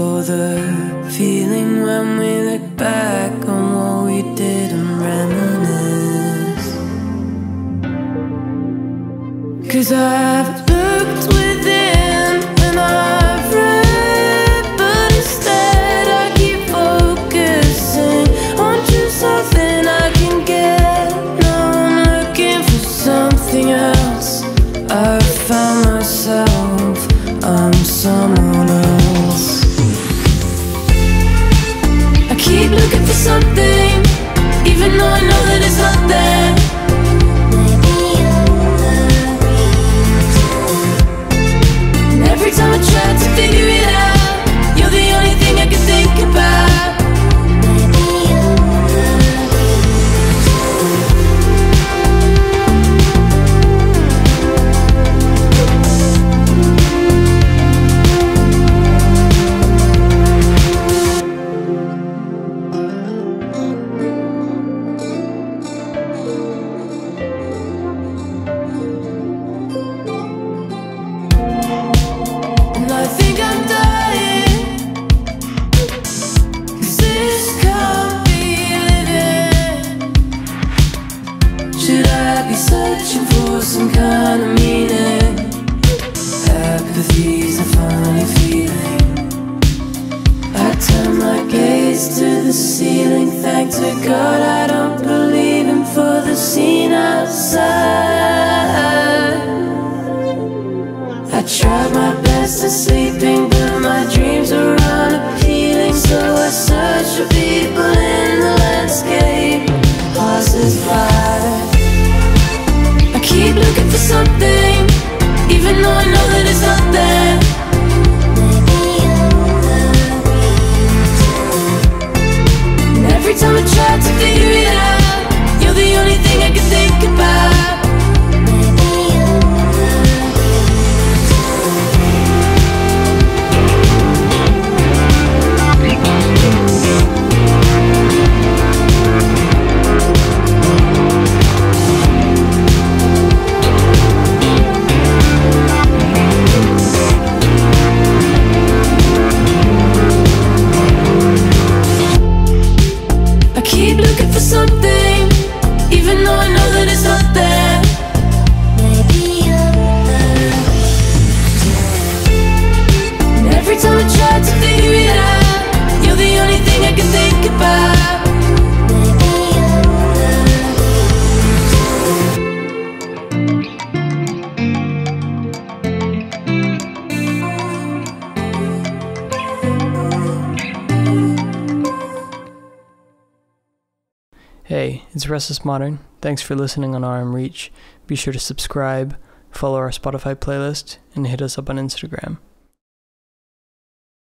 for the feeling when we look back on what we did and reminisce? Cause I've looked within some kind of meaning? Apathy's a funny feeling. I turn my gaze to the ceiling. Thank to God I don't believe in for the scene outside. I tried my best at sleeping, but my dreams are unappealing. So I search for people in the every time I try to figure it out, Hey, it's Restless Modern. Thanks for listening on RM Reach. Be sure to subscribe, follow our Spotify playlist, and hit us up on Instagram.